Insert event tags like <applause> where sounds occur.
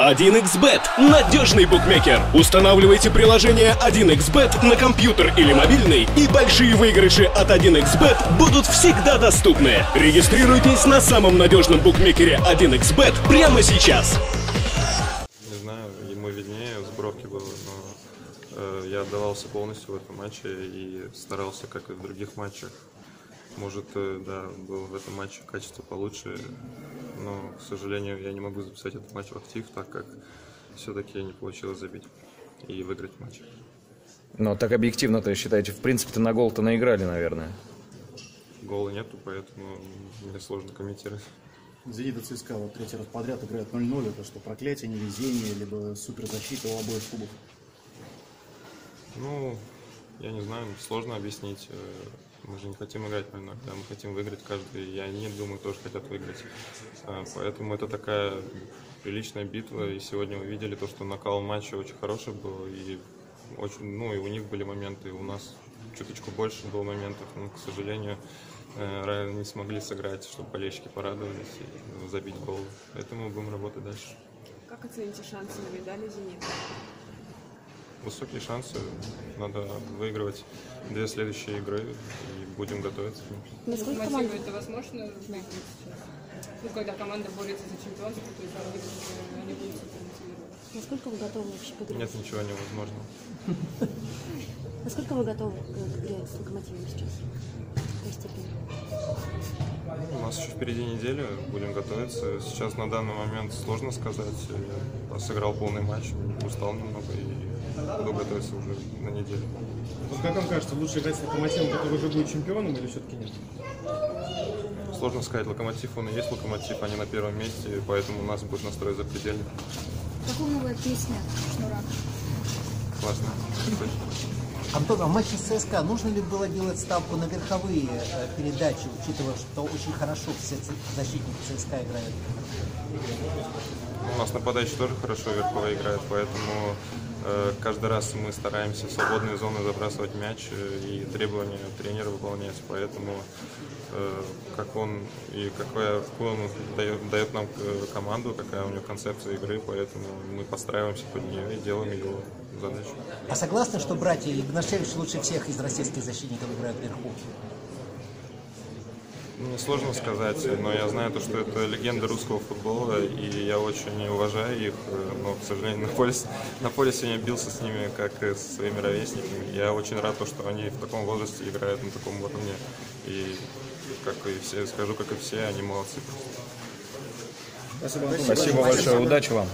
1xBet – надежный букмекер. Устанавливайте приложение 1xBet на компьютер или мобильный, и большие выигрыши от 1xBet будут всегда доступны. Регистрируйтесь на самом надежном букмекере 1xBet прямо сейчас. Не знаю, ему виднее, с бровки было, но э, я отдавался полностью в этом матче и старался, как и в других матчах. Может, э, да, был в этом матче качество получше, но, к сожалению, я не могу записать этот матч в актив, так как все-таки не получилось забить и выиграть матч. Но так объективно-то считаете, в принципе-то на гол-то наиграли, наверное. Гола нету, поэтому мне сложно комментировать. Зенит и ЦСКА вот третий раз подряд играют 0-0. Это что, проклятие, невезение, либо суперзащита у обоих клубов? Ну, я не знаю, сложно объяснить. Мы же не хотим играть 0-0, да, мы хотим выиграть каждый, и они, думаю, тоже хотят выиграть. А, Поэтому это такая приличная битва, и сегодня мы видели то, что накал матча очень хороший был, и очень, ну, и у них были моменты, и у нас чуточку больше было моментов, но, к сожалению, э, не смогли сыграть, чтобы болельщики порадовались и ну, забить гол. Поэтому будем работать дальше. Как оцените шансы на медали «Зенита»? Высокие шансы, надо выигрывать две следующие игры, и будем готовиться к ним. Насколько Мотивы команда... это возможно выиграть сейчас? Ну, когда команда борется за чемпионство, то есть они будут- они будут супер мотивированы. Насколько вы готовы вообще к игре? Нет ничего невозможного. <laughs> Насколько вы готовы к игре с локомотивом сейчас? В какой степени? У нас еще впереди неделя, будем готовиться. Сейчас на данный момент сложно сказать. Я сыграл полный матч, устал немного и буду готовиться уже на неделю. Вот как вам кажется, лучше играть с локомотивом, который уже будет чемпионом или все-таки нет? Сложно сказать, локомотив, он и есть локомотив, они на первом месте, поэтому у нас будет настрой запредельный. Какую новая песня Шнура? Классно. Антон, а в матче с ЦСКА нужно ли было делать ставку на верховые э, передачи, учитывая, что очень хорошо все защитники ЦСКА играют? У нас нападающий тоже хорошо верхово играет, поэтому каждый раз мы стараемся в свободные зоны забрасывать мяч э, и требования тренера выполнять. Поэтому э, как он и какая какую он дает, дает нам э, команду, какая у него концепция игры, поэтому мы подстраиваемся под нее и делаем его задачу. А согласны, что братья Игнашевич лучше всех из российских защитников играют вверху? Мне сложно сказать, но я знаю то, что это легенда русского футбола, и я очень уважаю их, э, но, к сожалению, <laughs> на поле, на поле сегодня бился с ними, как и со своими ровесниками. Я очень рад, то, что они в таком возрасте играют на таком уровне, и, как и все, скажу, как и все, они молодцы просто. Спасибо большое, удачи вам.